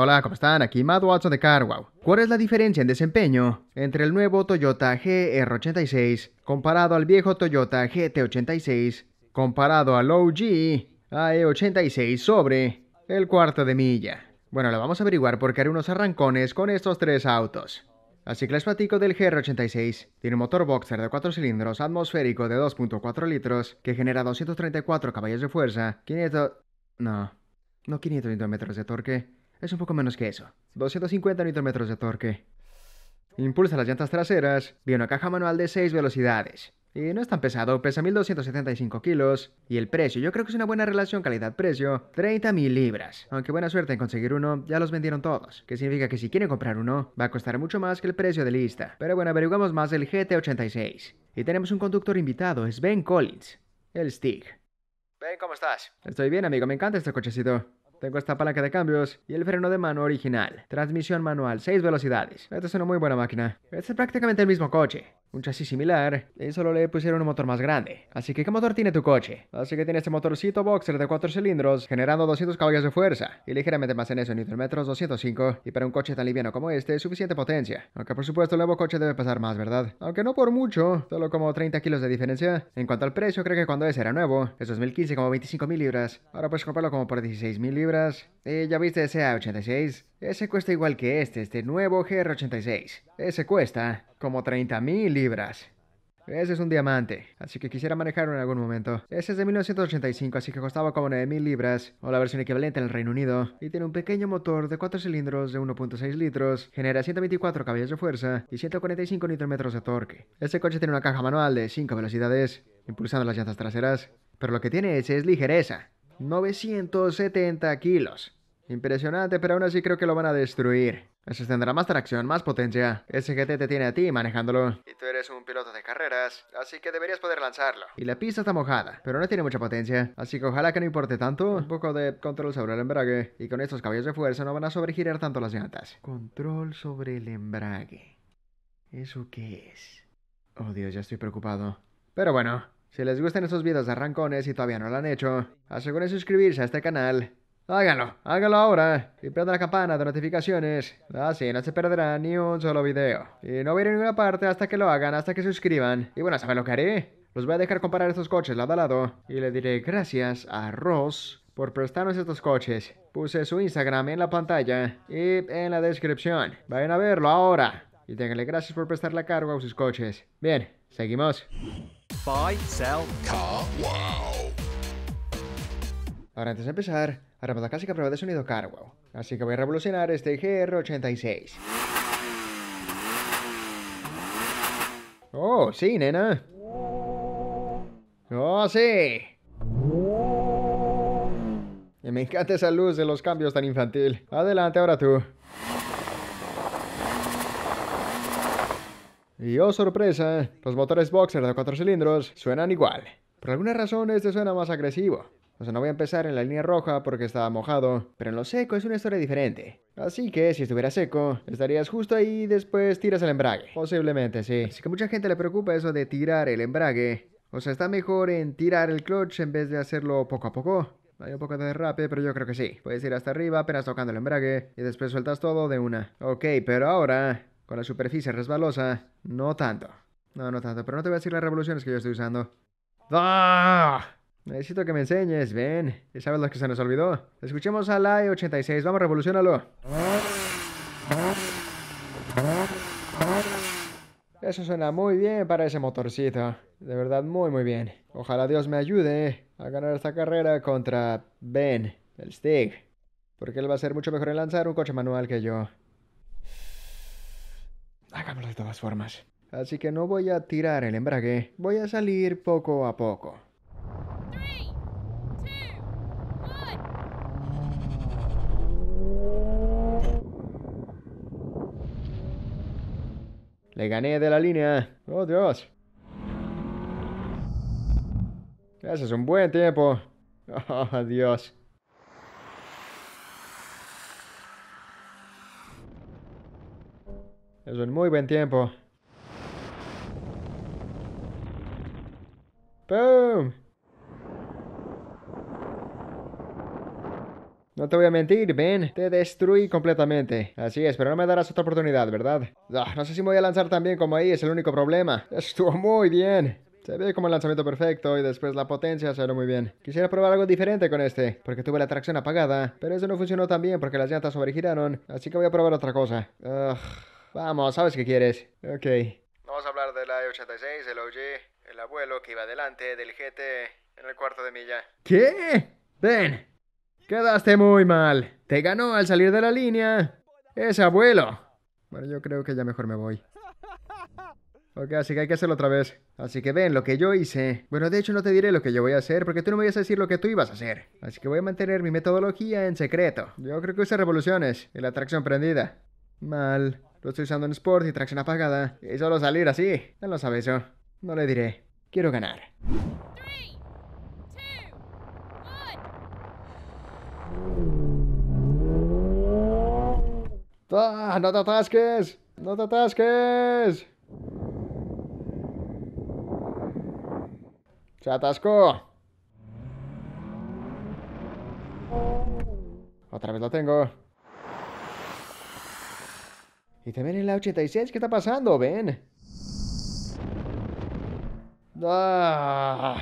Hola, ¿cómo están? Aquí Matt Watson de CarWow. ¿Cuál es la diferencia en desempeño entre el nuevo Toyota GR86 comparado al viejo Toyota GT86 comparado al OG AE86 sobre el cuarto de milla? Bueno, lo vamos a averiguar porque haré unos arrancones con estos tres autos. Así que del GR86. Tiene un motor boxer de 4 cilindros atmosférico de 2.4 litros que genera 234 caballos de fuerza, 500... No, no 500 Nm de torque es un poco menos que eso. 250 Nm de torque. Impulsa las llantas traseras. Viene una caja manual de 6 velocidades. Y no es tan pesado, pesa 1275 kilos. Y el precio, yo creo que es una buena relación calidad-precio. 30.000 libras. Aunque buena suerte en conseguir uno, ya los vendieron todos. Que significa que si quieren comprar uno, va a costar mucho más que el precio de lista. Pero bueno, averiguamos más del GT86. Y tenemos un conductor invitado, es Ben Collins. El Stig. Ben, ¿cómo estás? Estoy bien, amigo, me encanta este cochecito. Tengo esta palanca de cambios y el freno de mano original. Transmisión manual, 6 velocidades. Esta es una muy buena máquina. Este es prácticamente el mismo coche. Un chasis similar y solo le pusieron un motor más grande. Así que, ¿qué motor tiene tu coche? Así que tiene este motorcito boxer de 4 cilindros, generando 200 caballos de fuerza y ligeramente más en eso en metros 205. Y para un coche tan liviano como este, suficiente potencia. Aunque por supuesto el nuevo coche debe pesar más, ¿verdad? Aunque no por mucho, solo como 30 kilos de diferencia. En cuanto al precio, creo que cuando ese era nuevo, es 2015 como 25 mil libras. Ahora puedes comprarlo como por 16 mil libras. Y ya viste ese A86. Ese cuesta igual que este, este nuevo GR86. Ese cuesta como 30.000 libras. Ese es un diamante, así que quisiera manejarlo en algún momento. Ese es de 1985, así que costaba como 9.000 libras, o la versión equivalente en el Reino Unido, y tiene un pequeño motor de 4 cilindros de 1.6 litros, genera 124 caballos de fuerza y 145 Nm de torque. Este coche tiene una caja manual de 5 velocidades, impulsando las llantas traseras, pero lo que tiene ese es ligereza, 970 kilos. Impresionante, pero aún así creo que lo van a destruir. Eso tendrá más tracción, más potencia. Ese GT te tiene a ti manejándolo. Y tú eres un piloto de carreras, así que deberías poder lanzarlo. Y la pista está mojada, pero no tiene mucha potencia. Así que ojalá que no importe tanto. Un poco de control sobre el embrague. Y con estos caballos de fuerza no van a sobregirar tanto las llantas. Control sobre el embrague. ¿Eso qué es? Oh Dios, ya estoy preocupado. Pero bueno, si les gustan estos videos de arrancones y todavía no lo han hecho, aseguren suscribirse a este canal Háganlo, háganlo ahora. Y prenda la campana de notificaciones. Así no se perderá ni un solo video. Y no voy a ninguna parte hasta que lo hagan, hasta que se suscriban. Y bueno, ¿saben lo que haré? Los voy a dejar comparar estos coches lado a lado. Y le diré gracias a Ross por prestarnos estos coches. Puse su Instagram en la pantalla y en la descripción. Vayan a verlo ahora. Y déjenle gracias por prestarle cargo a sus coches. Bien, seguimos. Buy, sell, car, wow. Ahora antes de empezar, haremos la clásica prueba de sonido Carwow. Así que voy a revolucionar este GR86. Oh, sí, nena. Oh, sí. Y me encanta esa luz de los cambios tan infantil. Adelante, ahora tú. Y oh sorpresa, los motores boxer de 4 cilindros suenan igual. Por alguna razón este suena más agresivo. O sea, no voy a empezar en la línea roja porque estaba mojado, pero en lo seco es una historia diferente. Así que si estuviera seco, estarías justo ahí y después tiras el embrague. Posiblemente, sí. Así que mucha gente le preocupa eso de tirar el embrague. O sea, está mejor en tirar el clutch en vez de hacerlo poco a poco. Hay un poco de derrape, pero yo creo que sí. Puedes ir hasta arriba apenas tocando el embrague y después sueltas todo de una. Ok, pero ahora, con la superficie resbalosa, no tanto. No, no tanto, pero no te voy a decir las revoluciones que yo estoy usando. ¡Ah! Necesito que me enseñes, ven. ¿Y sabes lo que se nos olvidó? Escuchemos a la E86, vamos, revolucionalo. Eso suena muy bien para ese motorcito. De verdad, muy, muy bien. Ojalá Dios me ayude a ganar esta carrera contra Ben, el Stig. Porque él va a ser mucho mejor en lanzar un coche manual que yo. Hagámoslo de todas formas. Así que no voy a tirar el embrague. Voy a salir poco a poco. Le gané de la línea. Oh, Dios. Ese es un buen tiempo. Oh, Dios. Es un muy buen tiempo. ¡Boom! No te voy a mentir, Ben. Te destruí completamente. Así es, pero no me darás otra oportunidad, ¿verdad? Ah, no sé si me voy a lanzar tan bien como ahí, es el único problema. Estuvo muy bien. Se ve como el lanzamiento perfecto y después la potencia salió muy bien. Quisiera probar algo diferente con este, porque tuve la tracción apagada, pero eso no funcionó tan bien porque las llantas sobregiraron, así que voy a probar otra cosa. vamos, ¿sabes qué quieres? Ok. Vamos a hablar del A86, el OG, el abuelo que iba delante del GT en el cuarto de milla. ¿Qué? Ven, quedaste muy mal. Te ganó al salir de la línea. Ese abuelo. Bueno, yo creo que ya mejor me voy. Ok, así que hay que hacerlo otra vez. Así que ven lo que yo hice. Bueno, de hecho no te diré lo que yo voy a hacer porque tú no me vas a decir lo que tú ibas a hacer. Así que voy a mantener mi metodología en secreto. Yo creo que usé revoluciones y la tracción prendida. Mal. Lo estoy usando en Sport y tracción apagada. Y solo salir así. Él no sabe eso. No le diré. Quiero ganar. ¡Ah! ¡No te atasques! ¡No te atasques! Se atascó. Otra vez lo tengo. Y también en la 86, ¿qué está pasando? Ven. Ah.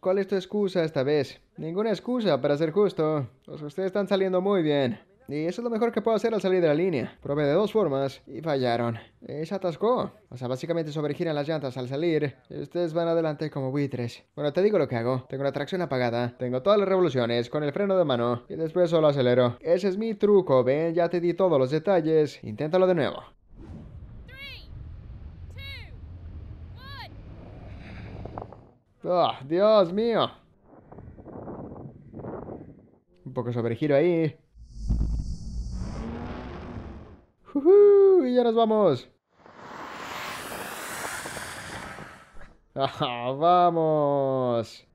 ¿Cuál es tu excusa esta vez? Ninguna excusa, para ser justo. Los ustedes están saliendo muy bien. Y eso es lo mejor que puedo hacer al salir de la línea. Probé de dos formas y fallaron. Y se atascó. O sea, básicamente sobregiran las llantas al salir. Ustedes van adelante como buitres. Bueno, te digo lo que hago. Tengo la tracción apagada. Tengo todas las revoluciones con el freno de mano. Y después solo acelero. Ese es mi truco, ven. Ya te di todos los detalles. Inténtalo de nuevo. ¡Oh, Dios mío! Un poco sobregiro ahí. y ya nos vamos. Ah, vamos.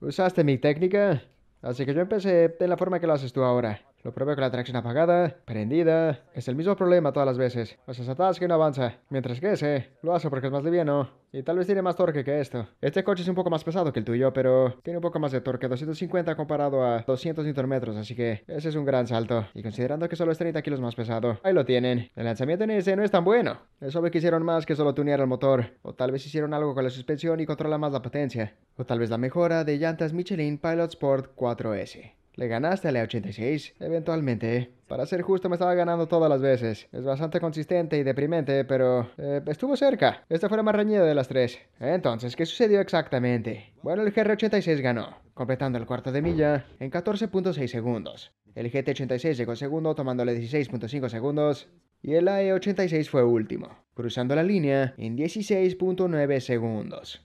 ¿Usaste mi técnica? Así que yo empecé de la forma que lo haces tú ahora. Lo probé con la tracción apagada, prendida. Es el mismo problema todas las veces. O sea, y no avanza. Mientras que ese, lo hace porque es más liviano. Y tal vez tiene más torque que esto. Este coche es un poco más pesado que el tuyo, pero tiene un poco más de torque. 250 comparado a 200 Nm, así que ese es un gran salto. Y considerando que solo es 30 kilos más pesado, ahí lo tienen. El lanzamiento en ese no es tan bueno. Es obvio que hicieron más que solo tunear el motor. O tal vez hicieron algo con la suspensión y controla más la potencia. O tal vez la mejora de llantas Michelin Pilot Sport 4S. Le ganaste al E86, eventualmente. Para ser justo, me estaba ganando todas las veces. Es bastante consistente y deprimente, pero eh, estuvo cerca. Esta fue la más reñida de las tres. Entonces, ¿qué sucedió exactamente? Bueno, el GR86 ganó, completando el cuarto de milla en 14.6 segundos. El GT86 llegó segundo, tomándole 16.5 segundos. Y el AE86 fue último, cruzando la línea en 16.9 segundos.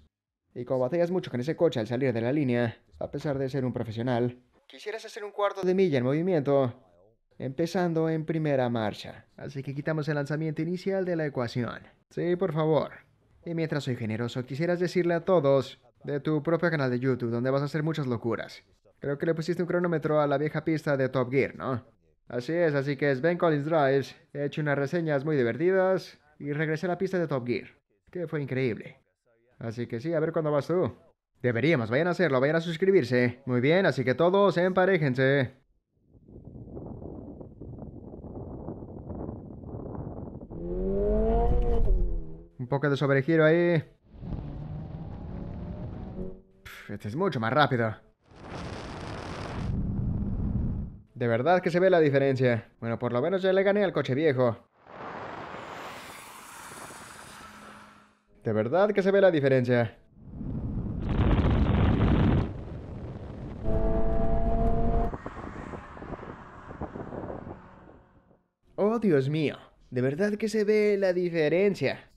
Y como batallas mucho con ese coche al salir de la línea, a pesar de ser un profesional, Quisieras hacer un cuarto de milla en movimiento, empezando en primera marcha. Así que quitamos el lanzamiento inicial de la ecuación. Sí, por favor. Y mientras soy generoso, quisieras decirle a todos de tu propio canal de YouTube, donde vas a hacer muchas locuras. Creo que le pusiste un cronómetro a la vieja pista de Top Gear, ¿no? Así es, así que es Ben Collins Drives. He hecho unas reseñas muy divertidas y regresé a la pista de Top Gear, que fue increíble. Así que sí, a ver cuándo vas tú. Deberíamos, vayan a hacerlo, vayan a suscribirse. Muy bien, así que todos emparejense. Un poco de sobregiro ahí. este es mucho más rápido. De verdad que se ve la diferencia. Bueno, por lo menos ya le gané al coche viejo. De verdad que se ve la diferencia. Dios mío, de verdad que se ve la diferencia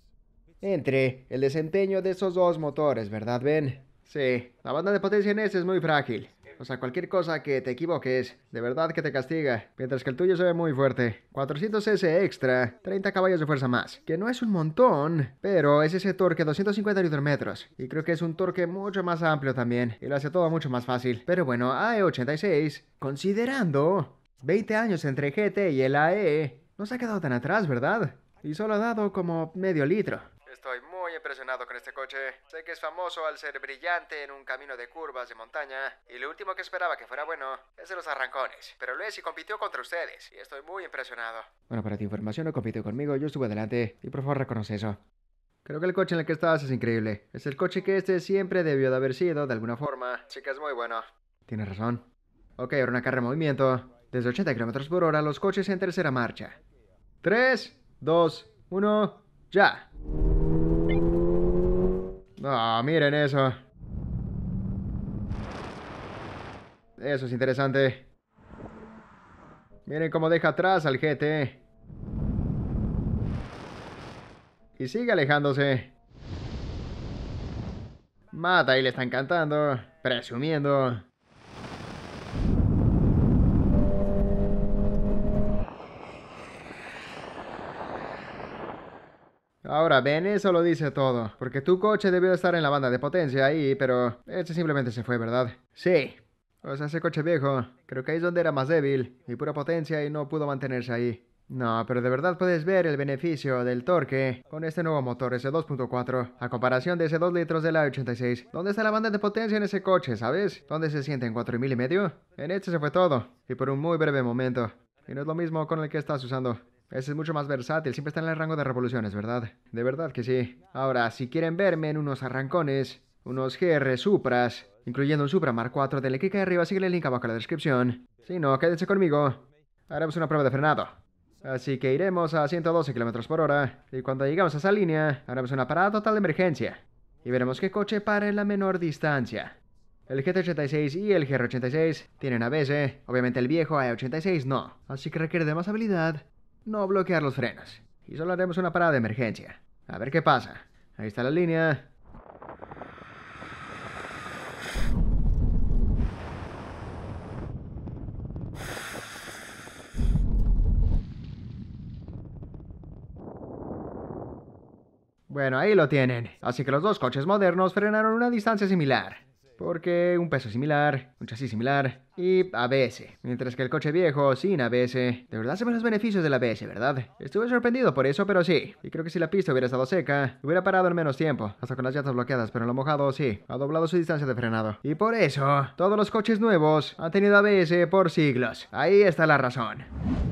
entre el desempeño de esos dos motores, ¿verdad, Ben? Sí, la banda de potencia en ese es muy frágil. O sea, cualquier cosa que te equivoques, de verdad que te castiga. Mientras que el tuyo se ve muy fuerte. 400 S extra, 30 caballos de fuerza más. Que no es un montón, pero es ese torque 250 Nm. Y creo que es un torque mucho más amplio también. Y lo hace todo mucho más fácil. Pero bueno, AE86, considerando 20 años entre GT y el AE, no se ha quedado tan atrás, ¿verdad? Y solo ha dado como medio litro. Estoy muy impresionado con este coche. Sé que es famoso al ser brillante en un camino de curvas de montaña. Y lo último que esperaba que fuera bueno es de los arrancones. Pero lo es y compitió contra ustedes. Y estoy muy impresionado. Bueno, para tu información no compitió conmigo. Yo estuve adelante. Y por favor reconoce eso. Creo que el coche en el que estás es increíble. Es el coche que este siempre debió de haber sido, de alguna forma. Sí que es muy bueno. Tienes razón. Ok, ahora una carrera en movimiento. Desde 80 km por hora, los coches en tercera marcha. 3, 2, 1, ya. Ah, miren eso. Eso es interesante. Miren cómo deja atrás al GT. Y sigue alejándose. Mata y le está encantando. Presumiendo. Ahora, ven, eso lo dice todo. Porque tu coche debió estar en la banda de potencia ahí, pero ese simplemente se fue, ¿verdad? Sí. O sea, ese coche viejo, creo que ahí es donde era más débil y pura potencia y no pudo mantenerse ahí. No, pero de verdad puedes ver el beneficio del torque con este nuevo motor, ese 2.4, a comparación de ese 2 litros de la 86. ¿Dónde está la banda de potencia en ese coche, sabes? ¿Dónde se siente en 4 y medio? En este se fue todo, y por un muy breve momento. Y no es lo mismo con el que estás usando. Ese es mucho más versátil, siempre está en el rango de revoluciones, ¿verdad? De verdad que sí. Ahora, si quieren verme en unos arrancones, unos GR Supras, incluyendo un Supra Mark IV, denle clic ahí arriba, sigue el link abajo en la descripción. Si no, quédense conmigo. Haremos una prueba de frenado. Así que iremos a 112 km por hora, y cuando llegamos a esa línea, haremos una parada total de emergencia. Y veremos qué coche para en la menor distancia. El GT86 y el GR86 tienen ABS, obviamente el viejo A86 no, así que requiere de más habilidad no bloquear los frenos. Y solo haremos una parada de emergencia. A ver qué pasa. Ahí está la línea. Bueno, ahí lo tienen. Así que los dos coches modernos frenaron una distancia similar porque un peso similar, un chasis similar y ABS. Mientras que el coche viejo sin ABS, de verdad se ven los beneficios del ABS, ¿verdad? Estuve sorprendido por eso, pero sí. Y creo que si la pista hubiera estado seca, hubiera parado en menos tiempo, hasta con las llantas bloqueadas, pero en lo mojado sí, ha doblado su distancia de frenado. Y por eso, todos los coches nuevos han tenido ABS por siglos. Ahí está la razón.